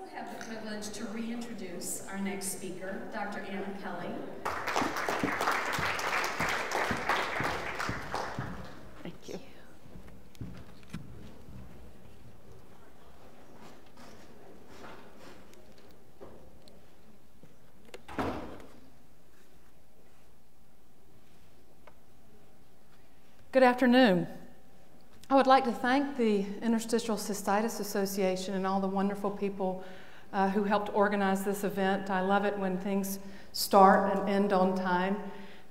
also have the privilege to reintroduce our next speaker, Dr. Anna Kelly. Thank you. Good afternoon. I would like to thank the Interstitial Cystitis Association and all the wonderful people uh, who helped organize this event. I love it when things start and end on time.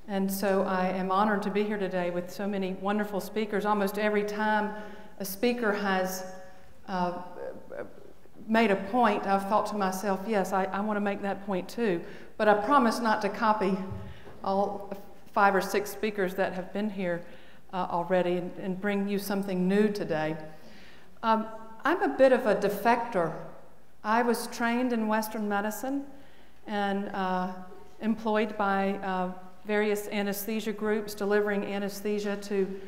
And so I am honored to be here today with so many wonderful speakers. Almost every time a speaker has uh, made a point, I've thought to myself, yes, I, I want to make that point too. But I promise not to copy all five or six speakers that have been here uh, already and, and, bring you something new today. Um, I'm a bit of a defector. I was trained in Western medicine and uh, employed by uh, various anesthesia groups delivering anesthesia to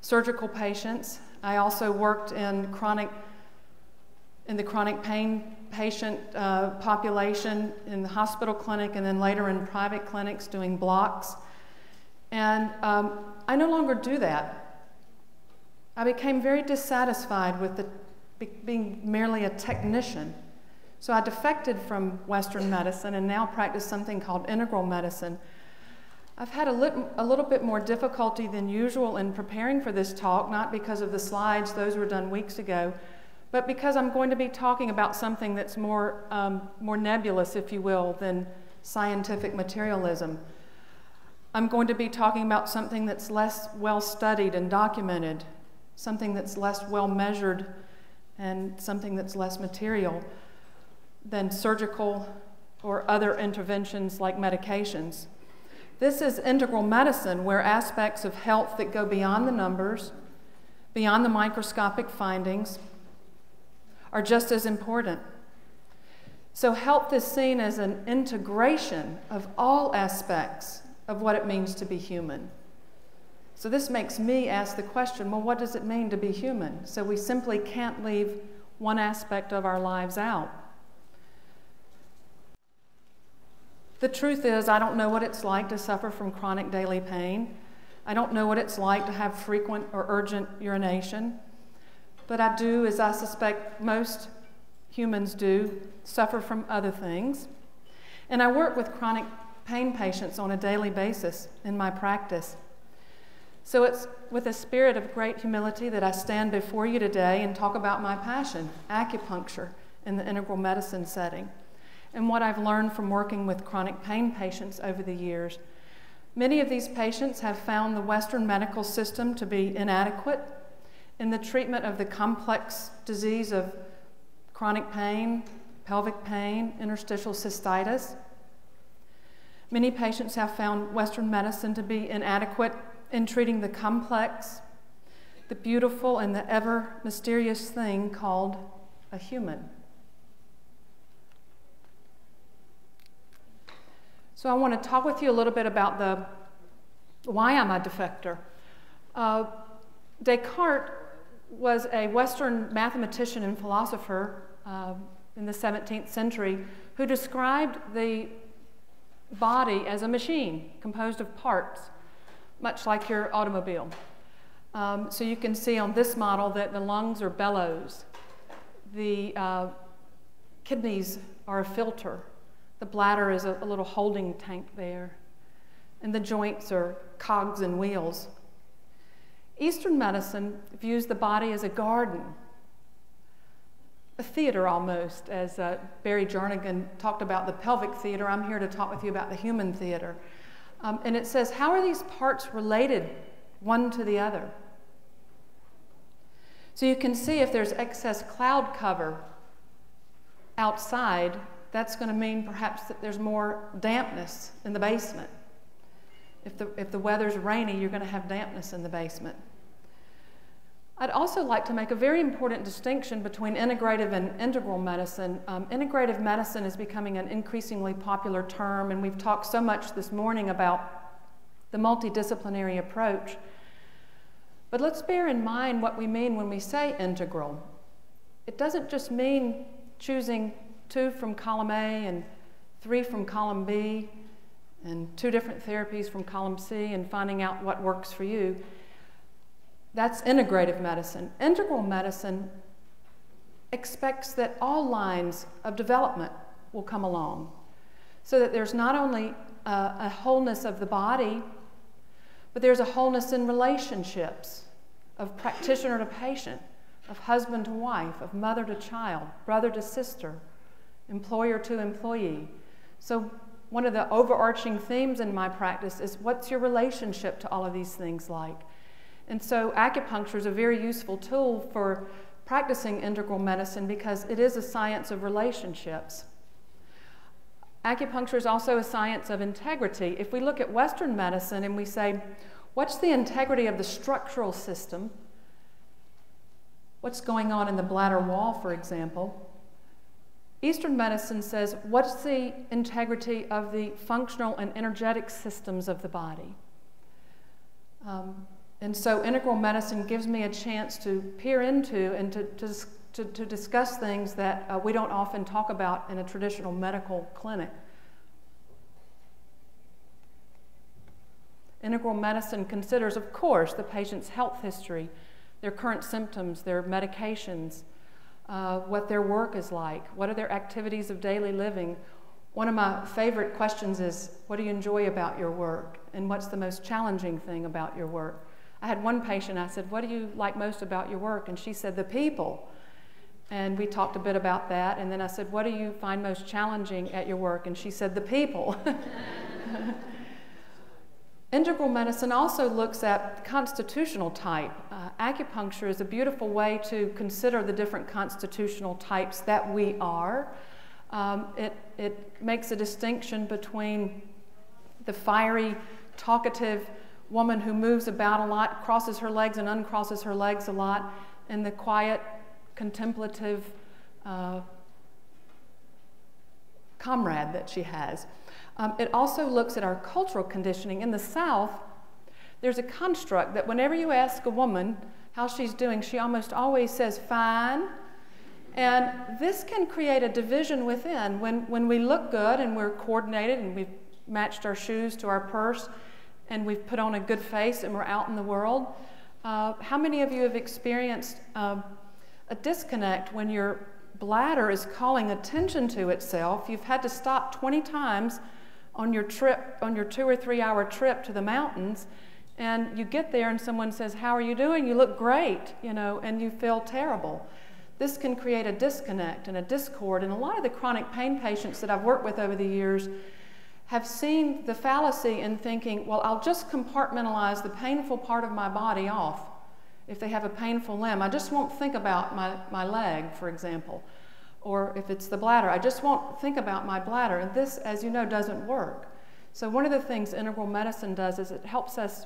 surgical patients. I also worked in chronic in the chronic pain patient uh, population in the hospital clinic and then later in private clinics doing blocks. And um, I no longer do that. I became very dissatisfied with the, being merely a technician. So I defected from Western medicine and now practice something called integral medicine. I've had a, a little bit more difficulty than usual in preparing for this talk, not because of the slides, those were done weeks ago, but because I'm going to be talking about something that's more, um, more nebulous, if you will, than scientific materialism. I'm going to be talking about something that's less well studied and documented, something that's less well measured, and something that's less material than surgical or other interventions like medications. This is integral medicine, where aspects of health that go beyond the numbers, beyond the microscopic findings, are just as important. So, health is seen as an integration of all aspects of what it means to be human. So this makes me ask the question well, what does it mean to be human? So we simply can't leave one aspect of our lives out. The truth is, I don't know what it's like to suffer from chronic daily pain. I don't know what it's like to have frequent or urgent urination. But I do, as I suspect most humans do, suffer from other things. And I work with chronic pain patients on a daily basis in my practice. So it's with a spirit of great humility that I stand before you today and talk about my passion, acupuncture, in the integral medicine setting, and what I've learned from working with chronic pain patients over the years. Many of these patients have found the Western medical system to be inadequate in the treatment of the complex disease of chronic pain, pelvic pain, interstitial cystitis. Many patients have found Western medicine to be inadequate in treating the complex, the beautiful, and the ever mysterious thing called a human. So, I want to talk with you a little bit about the why I'm a defector. Uh, Descartes was a Western mathematician and philosopher uh, in the 17th century who described the body as a machine composed of parts, much like your automobile. Um, so you can see on this model that the lungs are bellows, the uh, kidneys are a filter, the bladder is a, a little holding tank there, and the joints are cogs and wheels. Eastern medicine views the body as a garden a theater almost, as uh, Barry Jernigan talked about the pelvic theater. I'm here to talk with you about the human theater. Um, and it says, how are these parts related one to the other? So you can see if there's excess cloud cover outside, that's going to mean perhaps that there's more dampness in the basement. If the, if the weather's rainy, you're going to have dampness in the basement. I'd also like to make a very important distinction between integrative and integral medicine. Um, integrative medicine is becoming an increasingly popular term, and we've talked so much this morning about the multidisciplinary approach. But let's bear in mind what we mean when we say integral. It doesn't just mean choosing two from column A and three from column B, and two different therapies from column C, and finding out what works for you. That's integrative medicine. Integral medicine expects that all lines of development will come along so that there's not only a, a wholeness of the body, but there's a wholeness in relationships of practitioner to patient, of husband to wife, of mother to child, brother to sister, employer to employee. So, one of the overarching themes in my practice is what's your relationship to all of these things like? And so, acupuncture is a very useful tool for practicing integral medicine because it is a science of relationships. Acupuncture is also a science of integrity. If we look at Western medicine and we say, what's the integrity of the structural system? What's going on in the bladder wall, for example? Eastern medicine says, what's the integrity of the functional and energetic systems of the body? Um, and so integral medicine gives me a chance to peer into and to, to to, to discuss things that uh, we don't often talk about in a traditional medical clinic. Integral medicine considers, of course, the patient's health history, their current symptoms, their medications, uh, what their work is like, what are their activities of daily living. One of my favorite questions is, What do you enjoy about your work? And what's the most challenging thing about your work? I had one patient, I said, What do you like most about your work? And she said, The people. And we talked a bit about that. And then I said, What do you find most challenging at your work? And she said, The people. Integral medicine also looks at constitutional type. Uh, acupuncture is a beautiful way to consider the different constitutional types that we are. Um, it, it makes a distinction between the fiery, talkative woman who moves about a lot, crosses her legs and uncrosses her legs a lot, and the quiet, contemplative uh, comrade that she has. Um, it also looks at our cultural conditioning. In the South, there's a construct that whenever you ask a woman how she's doing, she almost always says, fine. And this can create a division within. When, when we look good and we're coordinated and we've matched our shoes to our purse and we've put on a good face and we're out in the world, uh, how many of you have experienced uh, a disconnect when your bladder is calling attention to itself. You've had to stop 20 times on your trip, on your two or three hour trip to the mountains, and you get there and someone says, How are you doing? You look great, you know, and you feel terrible. This can create a disconnect and a discord, and a lot of the chronic pain patients that I've worked with over the years have seen the fallacy in thinking, well, I'll just compartmentalize the painful part of my body off if they have a painful limb. I just won't think about my, my leg, for example. Or if it's the bladder, I just won't think about my bladder. And this, as you know, doesn't work. So, one of the things integral medicine does is it helps us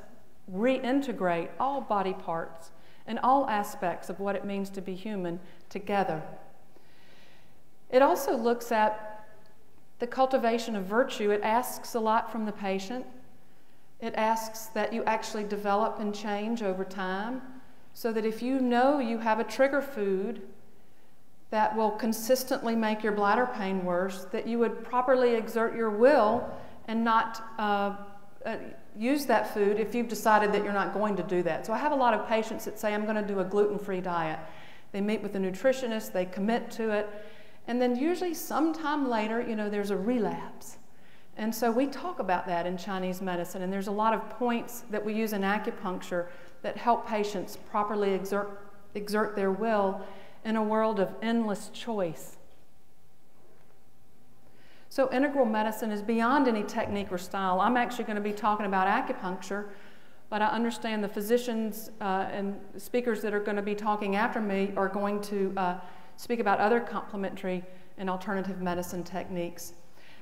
reintegrate all body parts and all aspects of what it means to be human together. It also looks at the cultivation of virtue. It asks a lot from the patient. It asks that you actually develop and change over time so that if you know you have a trigger food that will consistently make your bladder pain worse, that you would properly exert your will and not uh, uh, use that food if you've decided that you're not going to do that. So I have a lot of patients that say, I'm going to do a gluten free diet. They meet with a nutritionist, they commit to it, and then usually sometime later, you know, there's a relapse. And so we talk about that in Chinese medicine, and there's a lot of points that we use in acupuncture that help patients properly exert, exert their will in a world of endless choice. So, integral medicine is beyond any technique or style. I'm actually going to be talking about acupuncture, but I understand the physicians uh, and speakers that are going to be talking after me are going to uh, speak about other complementary and alternative medicine techniques.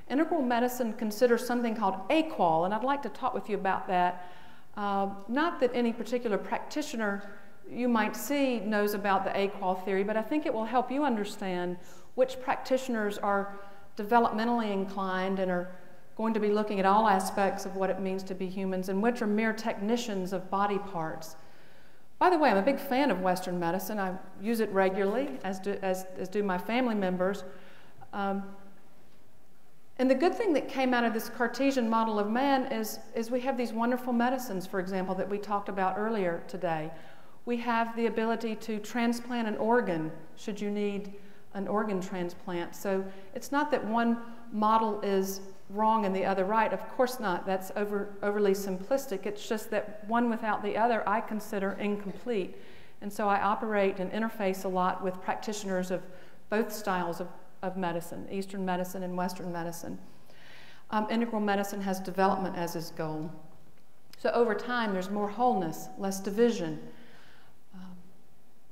Integral medicine considers something called AQAL, and I'd like to talk with you about that uh, not that any particular practitioner you might see knows about the AQAL theory, but I think it will help you understand which practitioners are developmentally inclined and are going to be looking at all aspects of what it means to be humans and which are mere technicians of body parts. By the way, I'm a big fan of Western medicine. I use it regularly, as do, as, as do my family members. Um, and the good thing that came out of this Cartesian model of man is, is we have these wonderful medicines, for example, that we talked about earlier today. We have the ability to transplant an organ should you need an organ transplant. So it's not that one model is wrong and the other right. Of course not. That's over, overly simplistic. It's just that one without the other I consider incomplete. And so I operate and interface a lot with practitioners of both styles of of medicine, Eastern medicine and Western medicine. Um, integral medicine has development as its goal. So over time, there's more wholeness, less division. Um,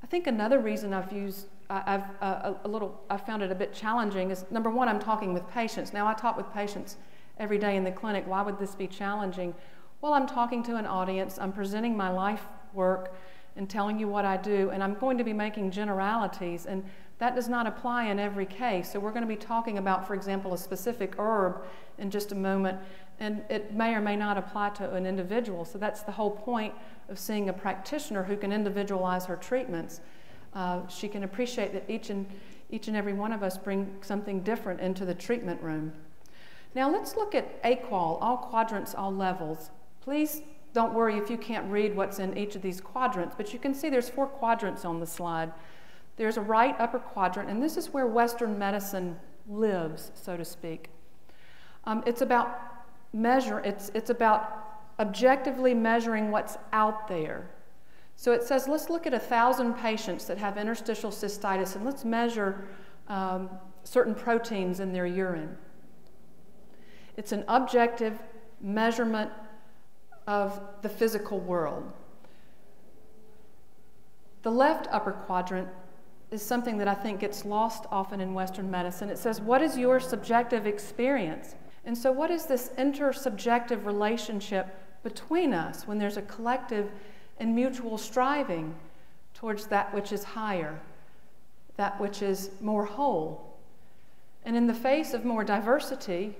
I think another reason I've used, I, have uh, a, little, I found it a bit challenging is number one, I'm talking with patients. Now I talk with patients every day in the clinic. Why would this be challenging? Well, I'm talking to an audience. I'm presenting my life work and telling you what I do, and I'm going to be making generalities. And that does not apply in every case. So we're going to be talking about, for example, a specific herb in just a moment, and it may or may not apply to an individual. So that's the whole point of seeing a practitioner who can individualize her treatments. Uh, she can appreciate that each and, each and every one of us bring something different into the treatment room. Now let's look at AQAL, all quadrants, all levels. Please don't worry if you can't read what's in each of these quadrants, but you can see there's four quadrants on the slide. There's a right upper quadrant, and this is where Western medicine lives, so to speak. Um, it's about measure, it's, it's about objectively measuring what's out there. So it says, let's look at a thousand patients that have interstitial cystitis and let's measure um, certain proteins in their urine. It's an objective measurement of the physical world. The left upper quadrant is something that I think gets lost often in Western medicine. It says, What is your subjective experience? And so, what is this intersubjective relationship between us when there's a collective and mutual striving towards that which is higher, that which is more whole? And in the face of more diversity,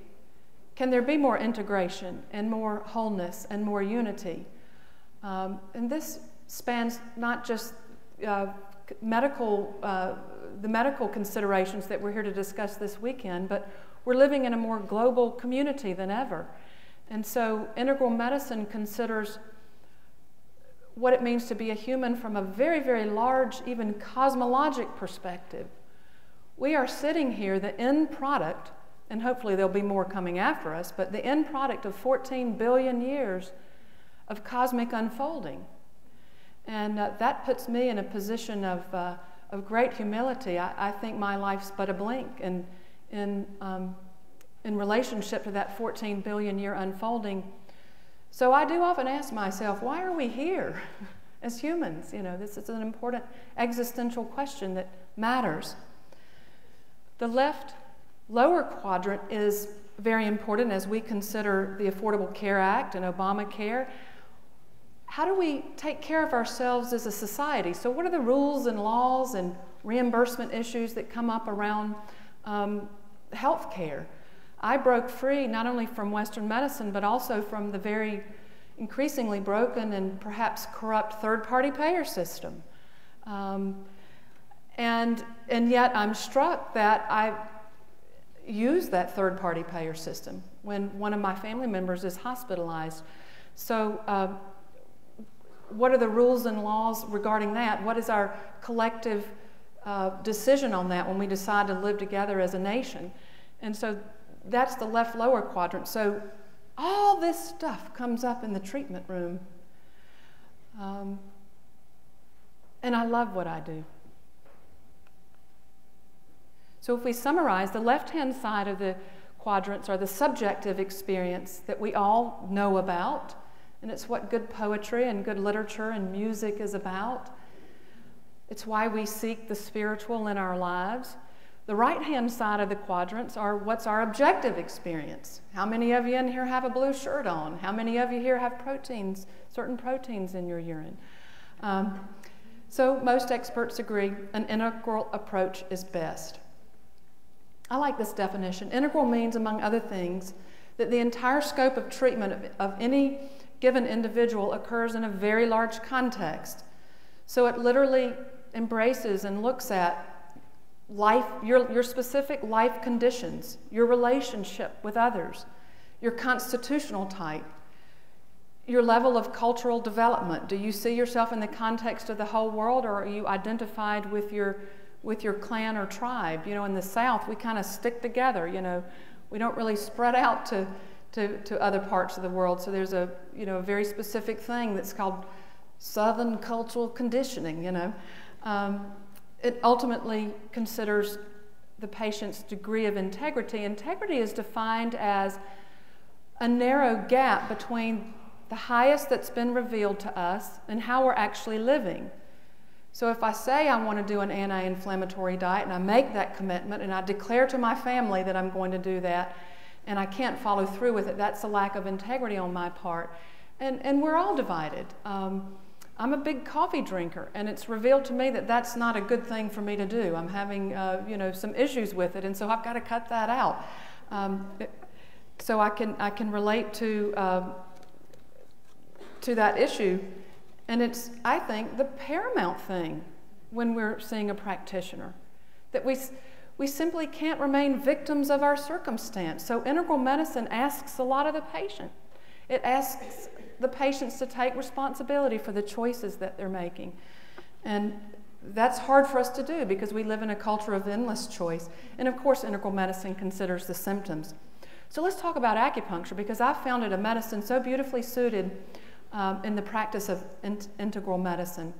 can there be more integration and more wholeness and more unity? Um, and this spans not just uh, medical, uh, the medical considerations that we're here to discuss this weekend, but we're living in a more global community than ever. And so integral medicine considers what it means to be a human from a very, very large, even cosmologic perspective. We are sitting here, the end product, and hopefully there'll be more coming after us, but the end product of 14 billion years of cosmic unfolding. And uh, that puts me in a position of, uh, of great humility. I, I, think my life's but a blink in, in, um, in relationship to that 14 billion year unfolding. So I do often ask myself, why are we here as humans? You know, this is an important existential question that matters. The left lower quadrant is very important as we consider the Affordable Care Act and Obamacare how do we take care of ourselves as a society? So, what are the rules and laws and reimbursement issues that come up around um, health care? I broke free not only from Western medicine, but also from the very increasingly broken and perhaps corrupt third party payer system. Um, and, and yet, I'm struck that I use that third party payer system when one of my family members is hospitalized. So, uh, what are the rules and laws regarding that? What is our collective uh, decision on that when we decide to live together as a nation? And so that's the left lower quadrant. So all this stuff comes up in the treatment room. Um, and I love what I do. So if we summarize, the left hand side of the quadrants are the subjective experience that we all know about and it's what good poetry and good literature and music is about. It's why we seek the spiritual in our lives. The right hand side of the quadrants are what's our objective experience. How many of you in here have a blue shirt on? How many of you here have proteins, certain proteins in your urine? Um, so, most experts agree an integral approach is best. I like this definition. Integral means, among other things, that the entire scope of treatment of, of any given individual occurs in a very large context. So it literally embraces and looks at life, your, your specific life conditions, your relationship with others, your constitutional type, your level of cultural development. Do you see yourself in the context of the whole world, or are you identified with your with your clan or tribe? You know, in the South, we kind of stick together. You know, we don't really spread out to, to, to other parts of the world. So there's a you know a very specific thing that's called Southern cultural conditioning. You know, um, it ultimately considers the patient's degree of integrity. Integrity is defined as a narrow gap between the highest that's been revealed to us and how we're actually living. So if I say I want to do an anti inflammatory diet and I make that commitment and I declare to my family that I'm going to do that and I can't follow through with it, that's a lack of integrity on my part. And, and we're all divided. Um, I'm a big coffee drinker, and it's revealed to me that that's not a good thing for me to do. I'm having, uh, you know, some issues with it, and so I've got to cut that out. Um, it, so I can I can relate to uh, to that issue. And it's, I think, the paramount thing when we're seeing a practitioner that we, we simply can't remain victims of our circumstance. So, integral medicine asks a lot of the patient. It asks the patients to take responsibility for the choices that they're making. And that's hard for us to do because we live in a culture of endless choice. And of course, integral medicine considers the symptoms. So let's talk about acupuncture because I found it a medicine so beautifully suited um, in the practice of in integral medicine.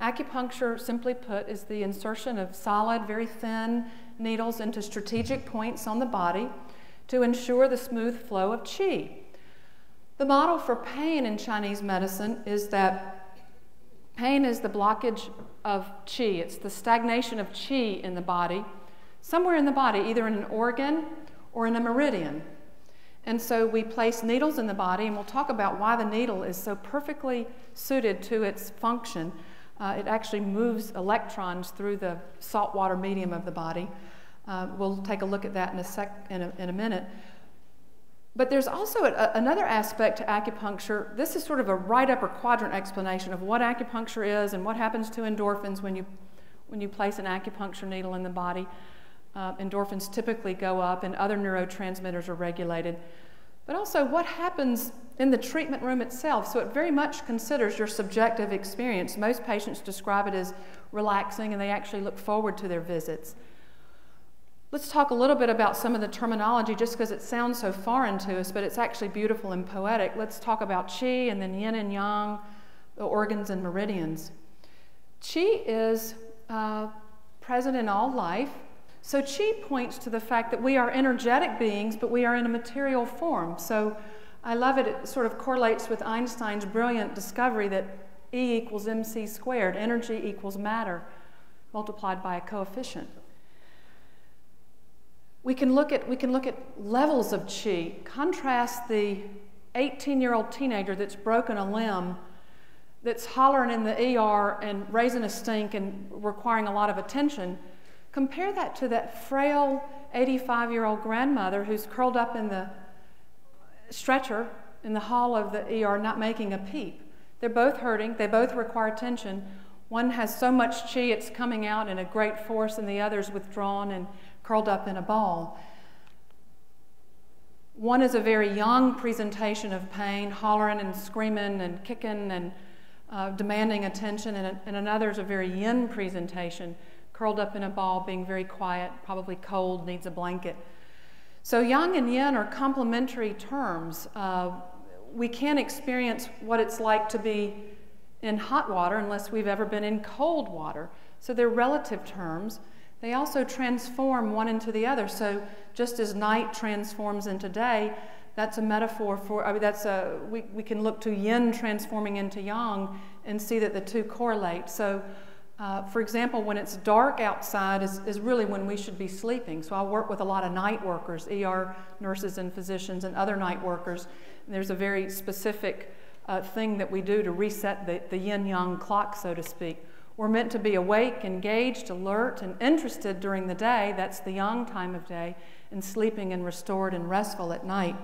Acupuncture, simply put, is the insertion of solid, very thin needles into strategic points on the body to ensure the smooth flow of qi. The model for pain in Chinese medicine is that pain is the blockage of qi, it's the stagnation of qi in the body, somewhere in the body, either in an organ or in a meridian. And so we place needles in the body, and we'll talk about why the needle is so perfectly suited to its function. Uh, it actually moves electrons through the saltwater medium of the body. Uh, we'll take a look at that in a, sec- in a, in a minute. But there's also a, another aspect to acupuncture. This is sort of a right upper quadrant explanation of what acupuncture is and what happens to endorphins when you, when you place an acupuncture needle in the body uh, endorphins typically go up and other neurotransmitters are regulated. But also, what happens in the treatment room itself? So, it very much considers your subjective experience. Most patients describe it as relaxing and they actually look forward to their visits. Let's talk a little bit about some of the terminology just because it sounds so foreign to us, but it's actually beautiful and poetic. Let's talk about qi and then yin and yang, the organs and meridians. Qi is uh, present in all life. So qi points to the fact that we are energetic beings, but we are in a material form. So I love it. It sort of correlates with Einstein's brilliant discovery that E equals mc squared. Energy equals matter multiplied by a coefficient. We can look at, we can look at levels of chi. Contrast the 18 year old teenager that's broken a limb, that's hollering in the ER and raising a stink and requiring a lot of attention Compare that to that frail 85 year old grandmother who's curled up in the stretcher in the hall of the ER, not making a peep. They're both hurting, they both require attention. One has so much chi it's coming out in a great force, and the other's withdrawn and curled up in a ball. One is a very yang presentation of pain, hollering and screaming and kicking and uh, demanding attention, and, and another is a very yin presentation curled up in a ball, being very quiet, probably cold, needs a blanket. So, yang and yin are complementary terms. Uh, we can't experience what it's like to be in hot water unless we've ever been in cold water. So, they're relative terms. They also transform one into the other. So, just as night transforms into day, that's a metaphor for, I mean, that's a, we, we can look to yin transforming into yang and see that the two correlate. So, uh, for example, when it's dark outside is, is really when we should be sleeping. So I work with a lot of night workers, ER nurses and physicians, and other night workers. And there's a very specific uh, thing that we do to reset the, the yin yang clock, so to speak. We're meant to be awake, engaged, alert, and interested during the day. That's the yang time of day, and sleeping and restored and restful at night.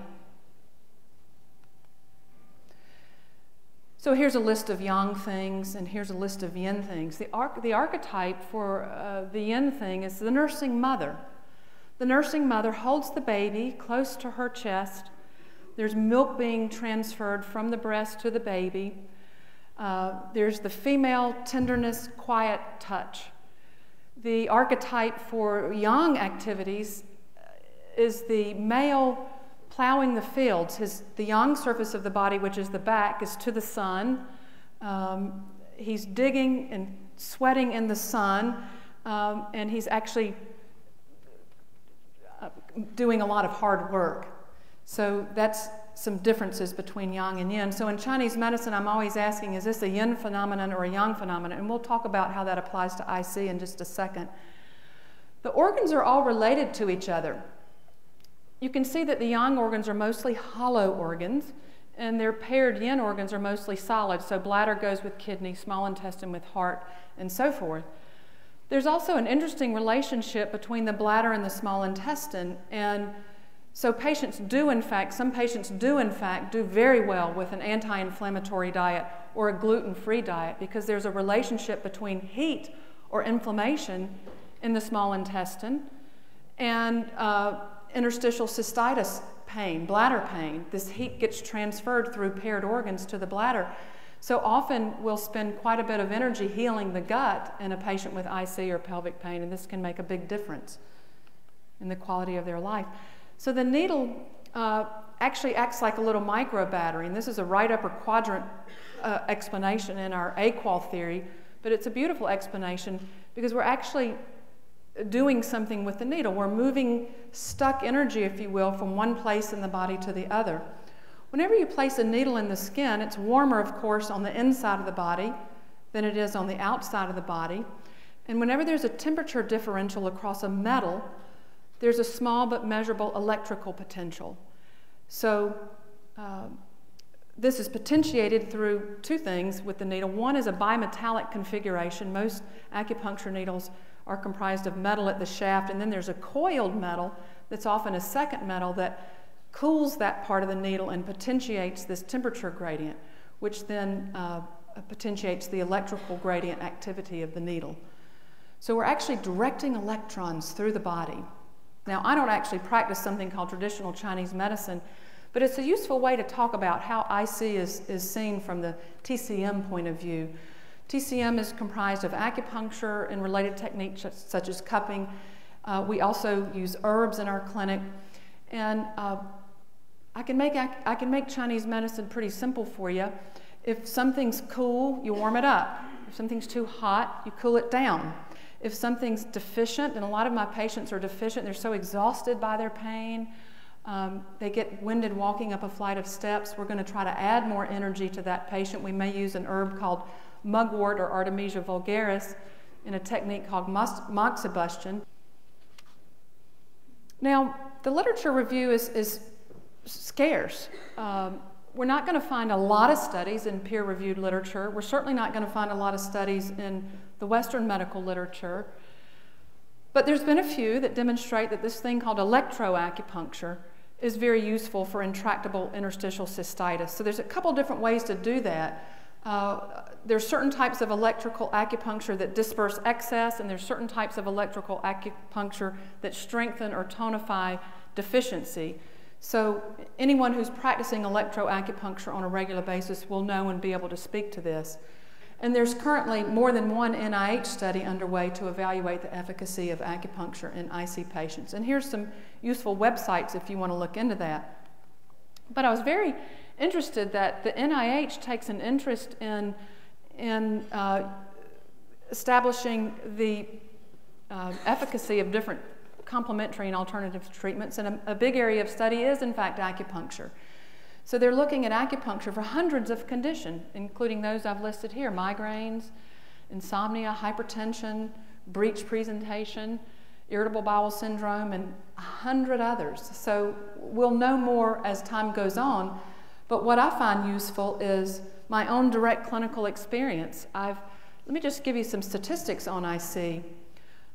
So here's a list of yang things, and here's a list of yin things. The, arch- the archetype for uh, the yin thing is the nursing mother. The nursing mother holds the baby close to her chest. There's milk being transferred from the breast to the baby. Uh, there's the female tenderness, quiet touch. The archetype for yang activities is the male plowing the fields. His, the yang surface of the body, which is the back, is to the sun. Um, he's digging and sweating in the sun, um, and he's actually uh, doing a lot of hard work. So that's some differences between yang and yin. So in Chinese medicine, I'm always asking, is this a yin phenomenon or a yang phenomenon? And we'll talk about how that applies to IC in just a second. The organs are all related to each other you can see that the yang organs are mostly hollow organs, and their paired yin organs are mostly solid. So bladder goes with kidney, small intestine with heart, and so forth. There's also an interesting relationship between the bladder and the small intestine, and so patients do, in fact, some patients do, in fact, do very well with an anti inflammatory diet or a gluten free diet because there's a relationship between heat or inflammation in the small intestine and uh, interstitial cystitis pain, bladder pain. This heat gets transferred through paired organs to the bladder. So often we'll spend quite a bit of energy healing the gut in a patient with IC or pelvic pain, and this can make a big difference in the quality of their life. So the needle uh, actually acts like a little micro battery, and this is a right upper quadrant uh, explanation in our AQAL theory, but it's a beautiful explanation because we're actually doing something with the needle. We're moving stuck energy, if you will, from one place in the body to the other. Whenever you place a needle in the skin, it's warmer, of course, on the inside of the body than it is on the outside of the body. And whenever there's a temperature differential across a metal, there's a small but measurable electrical potential. So, uh, this is potentiated through two things with the needle. One is a bimetallic configuration. Most acupuncture needles are comprised of metal at the shaft, and then there's a coiled metal that's often a second metal that cools that part of the needle and potentiates this temperature gradient, which then uh, potentiates the electrical gradient activity of the needle. So we're actually directing electrons through the body. Now, I don't actually practice something called traditional Chinese medicine, but it's a useful way to talk about how IC is, is seen from the TCM point of view. TCM is comprised of acupuncture and related techniques such as cupping. Uh, we also use herbs in our clinic. And uh, I, can make, I can make Chinese medicine pretty simple for you. If something's cool, you warm it up. If something's too hot, you cool it down. If something's deficient, and a lot of my patients are deficient, they're so exhausted by their pain, um, they get winded walking up a flight of steps. We're going to try to add more energy to that patient. We may use an herb called mugwort or Artemisia vulgaris in a technique called moxibustion. Now, the literature review is, is scarce. Um, we're not going to find a lot of studies in peer reviewed literature. We're certainly not going to find a lot of studies in the Western medical literature. But there's been a few that demonstrate that this thing called electroacupuncture is very useful for intractable interstitial cystitis. So there's a couple different ways to do that. Uh, there's certain types of electrical acupuncture that disperse excess, and there's certain types of electrical acupuncture that strengthen or tonify deficiency. So, anyone who's practicing electroacupuncture on a regular basis will know and be able to speak to this. And there's currently more than one NIH study underway to evaluate the efficacy of acupuncture in IC patients. And here's some useful websites if you want to look into that. But I was very interested that the NIH takes an interest in, in uh, establishing the uh, efficacy of different complementary and alternative treatments. And a, a big area of study is, in fact, acupuncture. So they're looking at acupuncture for hundreds of conditions, including those I've listed here migraines, insomnia, hypertension, breech presentation, irritable bowel syndrome, and a hundred others. So we'll know more as time goes on. But what I find useful is my own direct clinical experience. I've, let me just give you some statistics on IC.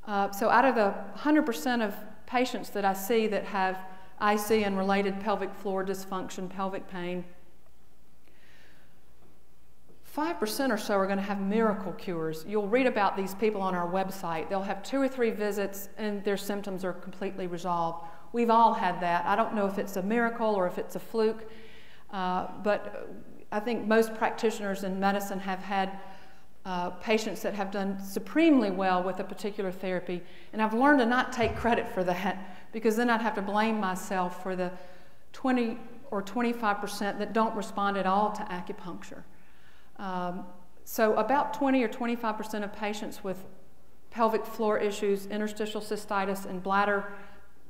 Uh, so, out of the 100% of patients that I see that have IC and related pelvic floor dysfunction, pelvic pain, 5% or so are going to have miracle cures. You'll read about these people on our website. They'll have two or three visits and their symptoms are completely resolved. We've all had that. I don't know if it's a miracle or if it's a fluke, uh, but I think most practitioners in medicine have had uh, patients that have done supremely well with a particular therapy. And I've learned to not take credit for that because then I'd have to blame myself for the 20 or 25% that don't respond at all to acupuncture. Um, so about 20 or 25% of patients with pelvic floor issues, interstitial cystitis, and bladder,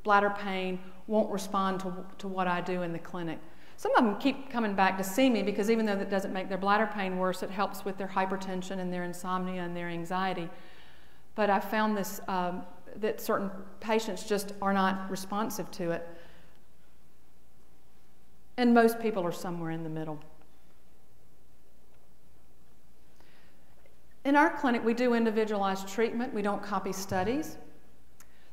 bladder pain won't respond to, to what I do in the clinic. Some of them keep coming back to see me because even though that doesn't make their bladder pain worse, it helps with their hypertension and their insomnia and their anxiety. But I found this um, that certain patients just are not responsive to it. And most people are somewhere in the middle. In our clinic, we do individualized treatment, we don't copy studies.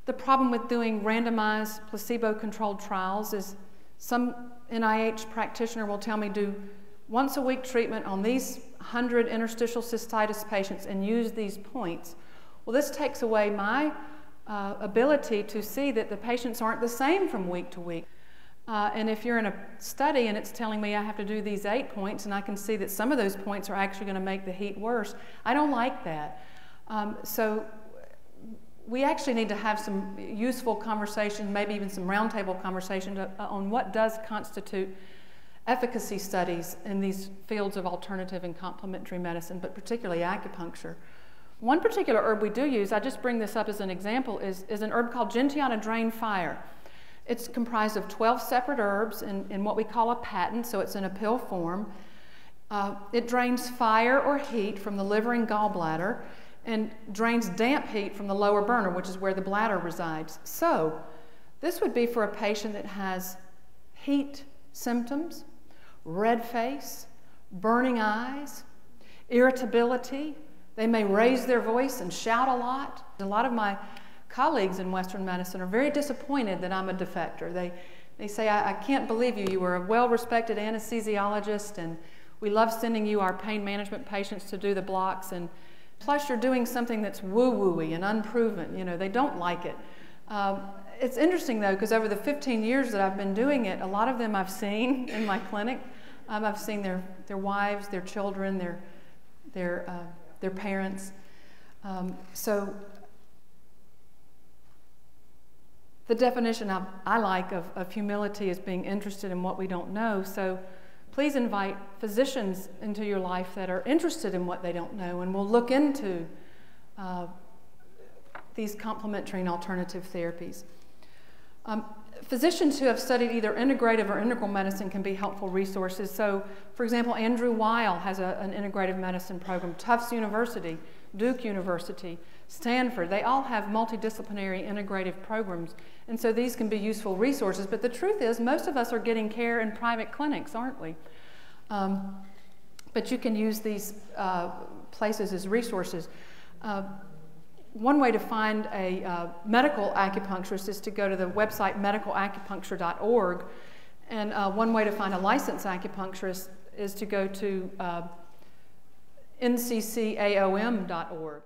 The problem with doing randomized placebo controlled trials is some NIH practitioner will tell me do once a week treatment on these 100 interstitial cystitis patients and use these points. Well, this takes away my uh, ability to see that the patients aren't the same from week to week. Uh, and if you're in a study and it's telling me I have to do these eight points and I can see that some of those points are actually going to make the heat worse, I don't like that. Um, so we actually need to have some useful conversation, maybe even some roundtable conversation to, uh, on what does constitute efficacy studies in these fields of alternative and complementary medicine, but particularly acupuncture. One particular herb we do use, I just bring this up as an example, is, is an herb called Gentiana Drain Fire. It's comprised of 12 separate herbs in, in what we call a patent, so it's in a pill form. Uh, it drains fire or heat from the liver and gallbladder and drains damp heat from the lower burner, which is where the bladder resides. So, this would be for a patient that has heat symptoms, red face, burning eyes, irritability. They may raise their voice and shout a lot. A lot of my colleagues in Western medicine are very disappointed that I'm a defector. They, they say, I, I can't believe you. You were a well respected anesthesiologist, and we love sending you our pain management patients to do the blocks. And plus, you're doing something that's woo wooey and unproven. You know, they don't like it. Um, it's interesting though, because over the 15 years that I've been doing it, a lot of them I've seen in my clinic. Um, I've seen their, their wives, their children, their, their, uh, their parents. Um, so the definition I, I like of, of humility is being interested in what we don't know. So please invite physicians into your life that are interested in what they don't know, and we'll look into uh, these complementary and alternative therapies. Um, physicians who have studied either integrative or integral medicine can be helpful resources. So, for example, Andrew Weil has a, an integrative medicine program, Tufts University, Duke University, Stanford, they all have multidisciplinary integrative programs. And so these can be useful resources. But the truth is, most of us are getting care in private clinics, aren't we? Um, but you can use these uh, places as resources. Uh, one way to find a uh, medical acupuncturist is to go to the website medicalacupuncture.org. And uh, one way to find a licensed acupuncturist is to go to uh, nccaom.org.